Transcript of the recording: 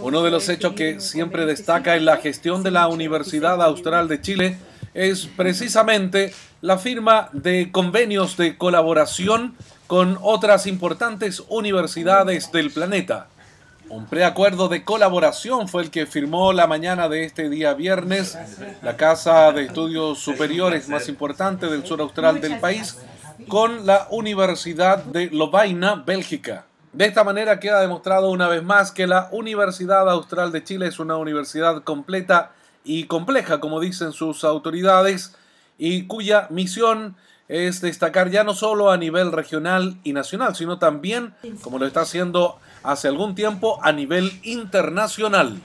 Uno de los hechos que siempre destaca en la gestión de la Universidad Austral de Chile es precisamente la firma de convenios de colaboración con otras importantes universidades del planeta. Un preacuerdo de colaboración fue el que firmó la mañana de este día viernes la Casa de Estudios Superiores más importante del sur austral del país con la Universidad de Lovaina, Bélgica. De esta manera queda demostrado una vez más que la Universidad Austral de Chile es una universidad completa y compleja, como dicen sus autoridades, y cuya misión es destacar ya no solo a nivel regional y nacional, sino también, como lo está haciendo hace algún tiempo, a nivel internacional.